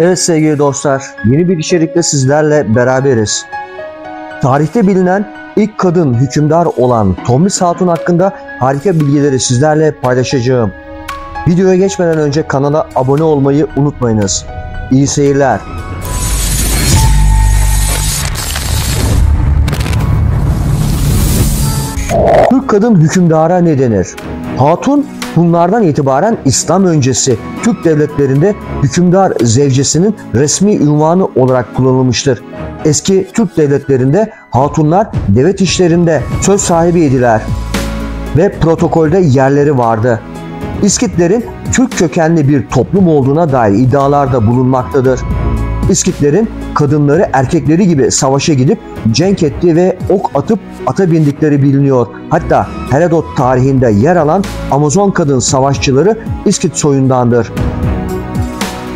Evet sevgili dostlar, yeni bir içerikte sizlerle beraberiz. Tarihte bilinen ilk kadın hükümdar olan Tomris Hatun hakkında harika bilgileri sizlerle paylaşacağım. Videoya geçmeden önce kanala abone olmayı unutmayınız. İyi seyirler. Türk kadın hükümdara ne denir? Hatun Hunlardan itibaren İslam öncesi Türk devletlerinde hükümdar zevcesinin resmi ünvanı olarak kullanılmıştır. Eski Türk devletlerinde hatunlar devlet işlerinde söz sahibiydiler ve protokolde yerleri vardı. İskitlerin Türk kökenli bir toplum olduğuna dair iddialarda bulunmaktadır. İskitlerin kadınları erkekleri gibi savaşa gidip cenk etti ve ok atıp ata bindikleri biliniyor. Hatta Herodot tarihinde yer alan Amazon kadın savaşçıları İskit soyundandır.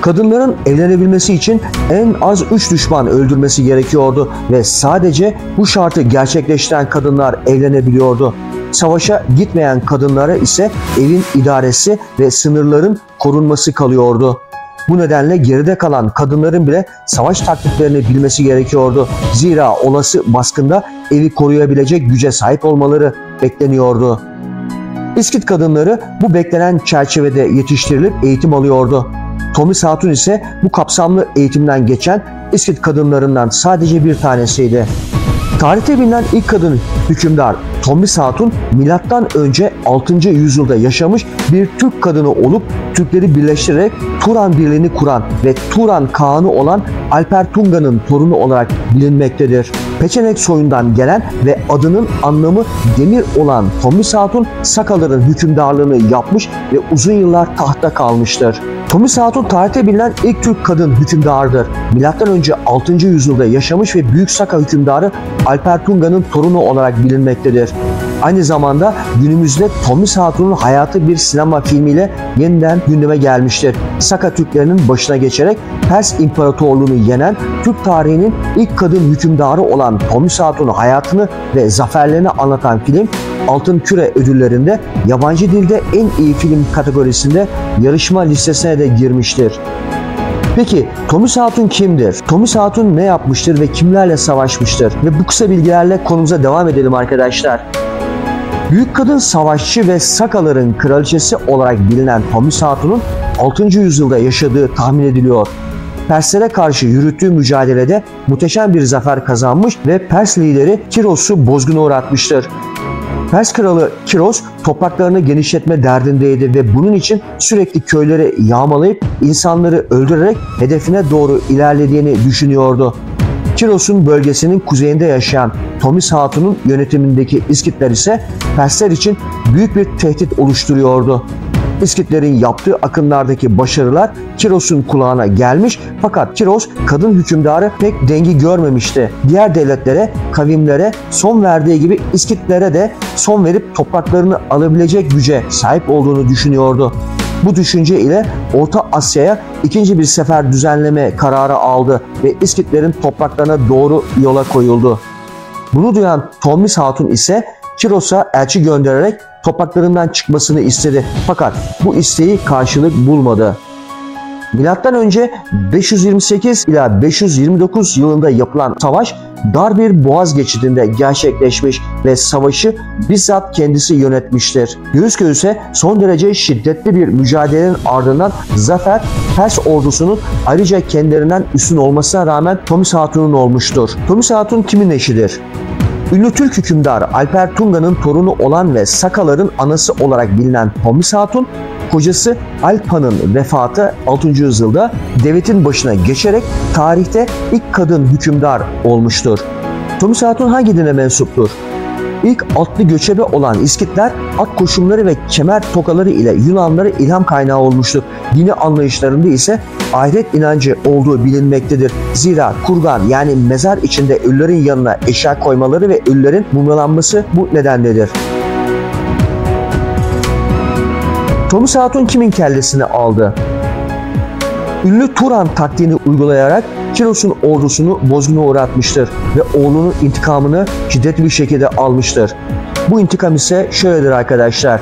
Kadınların evlenebilmesi için en az 3 düşman öldürmesi gerekiyordu ve sadece bu şartı gerçekleştiren kadınlar evlenebiliyordu. Savaşa gitmeyen kadınlara ise evin idaresi ve sınırların korunması kalıyordu. Bu nedenle geride kalan kadınların bile savaş taktiklerini bilmesi gerekiyordu. Zira olası baskında evi koruyabilecek güce sahip olmaları bekleniyordu. İskit kadınları bu beklenen çerçevede yetiştirilip eğitim alıyordu. Thomas Hatun ise bu kapsamlı eğitimden geçen İskit kadınlarından sadece bir tanesiydi. Tarihte bilinen ilk kadın hükümdar Tomris Hatun milattan önce 6. yüzyılda yaşamış bir Türk kadını olup Türkleri birleştirerek Turan Birliği'ni kuran ve Turan Kağan'ı olan Alper Tunga'nın torunu olarak bilinmektedir. Peçenek soyundan gelen ve adının anlamı demir olan Tomris Hatun Sakaların hükümdarlığını yapmış ve uzun yıllar tahta kalmıştır. Tomris Hatun tarihte bilinen ilk Türk kadın hükümdarıdır. Önce 6. yüzyılda yaşamış ve Büyük Saka hükümdarı Alper Tunga'nın torunu olarak bilinmektedir. Aynı zamanda günümüzde Tomris Hatun'un hayatı bir sinema filmiyle yeniden gündeme gelmiştir. Saka Türklerinin başına geçerek Pers İmparatorluğunu yenen Türk tarihinin ilk kadın hükümdarı olan Tomris Hatun'un hayatını ve zaferlerini anlatan film Altın Küre ödüllerinde yabancı dilde en iyi film kategorisinde yarışma listesine de girmiştir. Peki Thomas Hatun kimdir? Thomas Hatun ne yapmıştır ve kimlerle savaşmıştır? Ve bu kısa bilgilerle konumuza devam edelim arkadaşlar. Büyük kadın savaşçı ve Sakaların kraliçesi olarak bilinen Thomas Hatun'un 6. yüzyılda yaşadığı tahmin ediliyor. Perslere karşı yürüttüğü mücadelede muhteşem bir zafer kazanmış ve Pers lideri Kiros'u bozguna uğratmıştır. Pers kralı Kiros topraklarını genişletme derdindeydi ve bunun için sürekli köyleri yağmalayıp insanları öldürerek hedefine doğru ilerlediğini düşünüyordu. Kiros'un bölgesinin kuzeyinde yaşayan Tomis Hatun'un yönetimindeki İskitler ise Persler için büyük bir tehdit oluşturuyordu. İskitlerin yaptığı akınlardaki başarılar Kiros'un kulağına gelmiş fakat Kiros kadın hükümdarı pek dengi görmemişti. Diğer devletlere, kavimlere son verdiği gibi İskitlere de son verip topraklarını alabilecek güce sahip olduğunu düşünüyordu. Bu düşünce ile Orta Asya'ya ikinci bir sefer düzenleme kararı aldı ve İskitlerin topraklarına doğru yola koyuldu. Bunu duyan Tomris Hatun ise Kiros'a elçi göndererek topraklarından çıkmasını istedi. Fakat bu isteği karşılık bulmadı. Milattan önce 528 ila 529 yılında yapılan savaş dar bir boğaz geçidinde gerçekleşmiş ve savaşı bizzat kendisi yönetmiştir. Göğüs göğüse son derece şiddetli bir mücadelenin ardından zafer Pers ordusunun ayrıca kendilerinden üstün olmasına rağmen Tomis Hatun'un olmuştur. Tomis Hatun kimin eşidir? Ünlü Türk hükümdarı Alper Tunga'nın torunu olan ve Sakaların anası olarak bilinen Tomis Hatun, kocası Alpa'nın vefatı 6. yüzyılda devletin başına geçerek tarihte ilk kadın hükümdar olmuştur. Tomis Hatun hangi dine mensuptur? İlk atlı göçebe olan İskitler at koşumları ve kemer tokaları ile Yunanları ilham kaynağı olmuştur. Dini anlayışlarında ise ahiret inancı olduğu bilinmektedir. Zira kurgan yani mezar içinde ölülerin yanına eşya koymaları ve ölülerin mumyalanması bu nedenledir. Thomas Hatun kimin kellesini aldı? Ünlü Turan taktiğini uygulayarak Kiros'un ordusunu bozguna uğratmıştır ve oğlunun intikamını şiddetli bir şekilde almıştır. Bu intikam ise şöyledir arkadaşlar.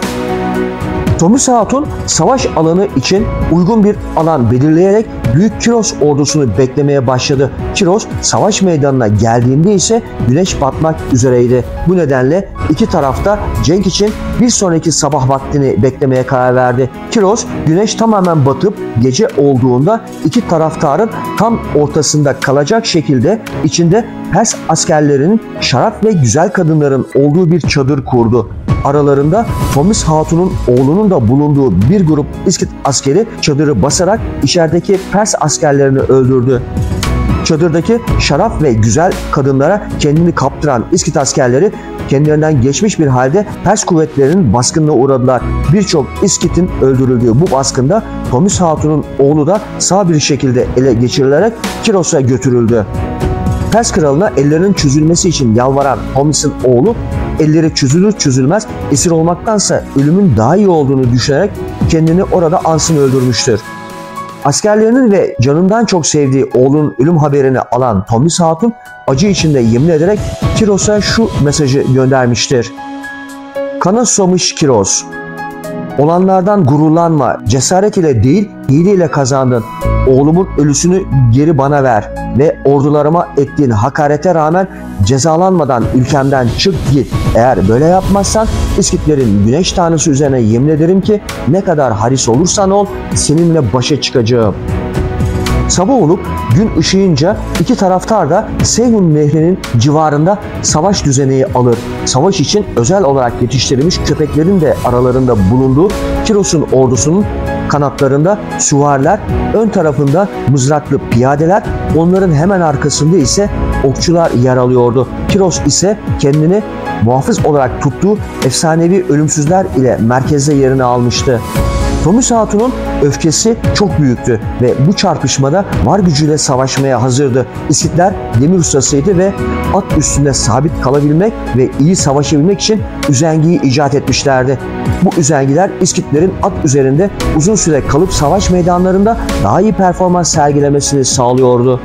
Tomris Hatun savaş alanı için uygun bir alan belirleyerek Büyük Kiros ordusunu beklemeye başladı. Kiros savaş meydanına geldiğinde ise güneş batmak üzereydi. Bu nedenle iki tarafta cenk için bir sonraki sabah vaktini beklemeye karar verdi. Kiros güneş tamamen batıp gece olduğunda iki taraftarın tam ortasında kalacak şekilde içinde Pers askerlerinin şarap ve güzel kadınların olduğu bir çadır kurdu. Aralarında Tomis Hatun'un oğlunun da bulunduğu bir grup İskit askeri çadırı basarak içerideki Pers askerlerini öldürdü. Çadırdaki şarap ve güzel kadınlara kendini kaptıran İskit askerleri kendilerinden geçmiş bir halde Pers kuvvetlerinin baskınına uğradılar. Birçok İskit'in öldürüldüğü bu baskında Tomis Hatun'un oğlu da sağ bir şekilde ele geçirilerek Kiros'a götürüldü. Pers kralına ellerinin çözülmesi için yalvaran Tomis'in oğlu elleri çözülür çözülmez esir olmaktansa ölümün daha iyi olduğunu düşünerek kendini orada ansın öldürmüştür. Askerlerinin ve canından çok sevdiği oğlunun ölüm haberini alan Tomis Hatun acı içinde yemin ederek Kiros'a şu mesajı göndermiştir. Kana susamış Kiros, olanlardan gururlanma, cesaret ile değil hileyle kazandın. Oğlumun ölüsünü geri bana ver ve ordularıma ettiğin hakarete rağmen cezalanmadan ülkemden çık git. Eğer böyle yapmazsan İskitlerin güneş tanrısı üzerine yemin ederim ki ne kadar haris olursan ol seninle başa çıkacağım. Sabah olup gün ışıyınca iki taraftar da Seyhun Nehri'nin civarında savaş düzeneği alır. Savaş için özel olarak yetiştirilmiş köpeklerin de aralarında bulunduğu Kiros'un ordusunun kanatlarında süvariler, ön tarafında mızraklı piyadeler, onların hemen arkasında ise okçular yer alıyordu. Kiros ise kendini muhafız olarak tuttuğu efsanevi ölümsüzler ile merkezde yerini almıştı. Tomus Hatun'un öfkesi çok büyüktü ve bu çarpışmada var gücüyle savaşmaya hazırdı. İskitler demir ustasıydı ve at üstünde sabit kalabilmek ve iyi savaşabilmek için üzengiyi icat etmişlerdi. Bu üzengiler İskitlerin at üzerinde uzun süre kalıp savaş meydanlarında daha iyi performans sergilemesini sağlıyordu.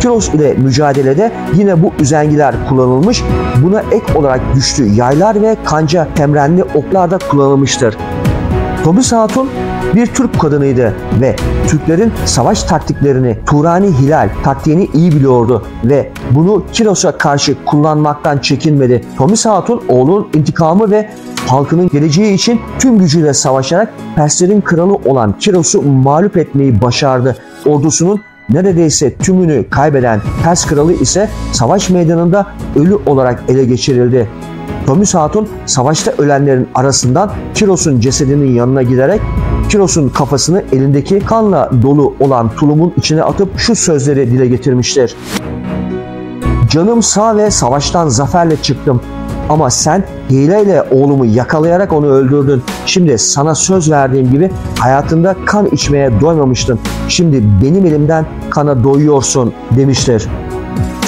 Kiros ile mücadelede yine bu üzengiler kullanılmış. Buna ek olarak güçlü yaylar ve kanca temrenli oklar da kullanılmıştır. Tomis Hatun bir Türk kadınıydı ve Türklerin savaş taktiklerini Turani Hilal taktiğini iyi biliyordu ve bunu Kiros'a karşı kullanmaktan çekinmedi. Tomis Hatun oğlunun intikamı ve halkının geleceği için tüm gücüyle savaşarak Perslerin kralı olan Kiros'u mağlup etmeyi başardı. Ordusunun neredeyse tümünü kaybeden Pers kralı ise savaş meydanında ölü olarak ele geçirildi. Tomris Hatun savaşta ölenlerin arasından Kiros'un cesedinin yanına giderek Kiros'un kafasını elindeki kanla dolu olan tulumun içine atıp şu sözleri dile getirmiştir. Canım sağ ve savaştan zaferle çıktım. Ama sen hileyle oğlumu yakalayarak onu öldürdün. Şimdi sana söz verdiğim gibi hayatında kan içmeye doymamıştın. Şimdi benim elimden kana doyuyorsun demiştir.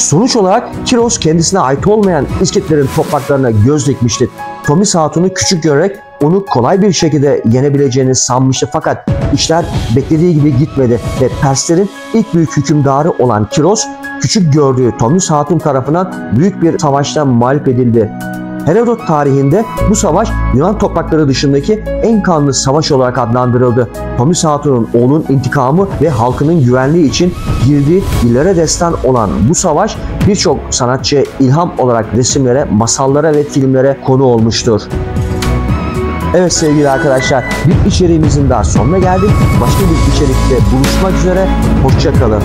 Sonuç olarak Kiros kendisine ait olmayan İskitlerin topraklarına göz dikmişti. Tomis Hatun'u küçük görerek onu kolay bir şekilde yenebileceğini sanmıştı fakat işler beklediği gibi gitmedi ve Perslerin ilk büyük hükümdarı olan Kiros küçük gördüğü Tomis Hatun tarafından büyük bir savaştan mağlup edildi. Herodot tarihinde bu savaş Yunan toprakları dışındaki en kanlı savaş olarak adlandırıldı. Tomis Hatun'un oğlunun intikamı ve halkının güvenliği için girdiği dillere destan olan bu savaş birçok sanatçıya ilham olarak resimlere, masallara ve filmlere konu olmuştur. Evet sevgili arkadaşlar bir içeriğimizin daha sonuna geldik. Başka bir içerikte buluşmak üzere. Hoşçakalın.